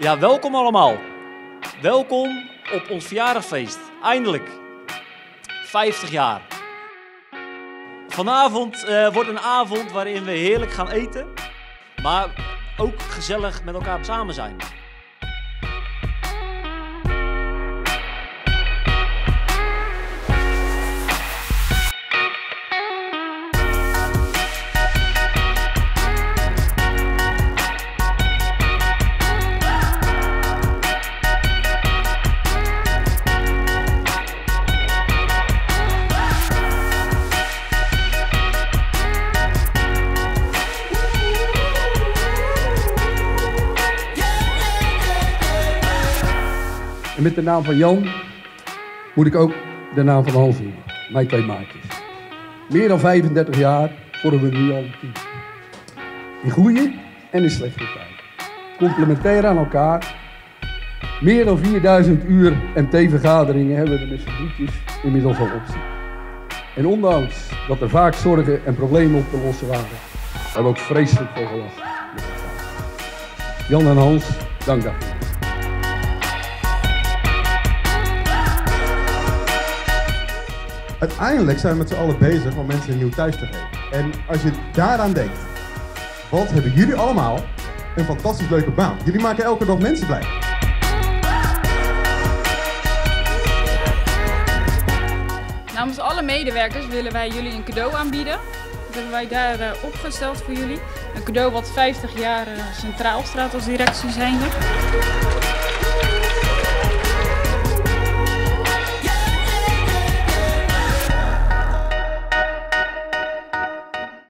Ja, welkom allemaal. Welkom op ons verjaardagfeest. Eindelijk. 50 jaar. Vanavond eh, wordt een avond waarin we heerlijk gaan eten, maar ook gezellig met elkaar samen zijn. En met de naam van Jan moet ik ook de naam van Hans noemen. Mijn twee maatjes. Meer dan 35 jaar vormen we nu al een team. In goede en in slechte tijd. Complementair aan elkaar. Meer dan 4000 uur MT-vergaderingen hebben we met z'n drietjes inmiddels al op zitten. En ondanks dat er vaak zorgen en problemen op te lossen waren, hebben we ook vreselijk veel gelachen. Jan en Hans, dank daarvoor. Uiteindelijk zijn we met z'n allen bezig om mensen een nieuw thuis te geven. En als je daaraan denkt, wat hebben jullie allemaal een fantastisch leuke baan. Jullie maken elke dag mensen blij. Namens alle medewerkers willen wij jullie een cadeau aanbieden. Dat hebben wij daar eh, opgesteld voor jullie. Een cadeau wat 50 jaar eh, centraal staat als directie zijnde.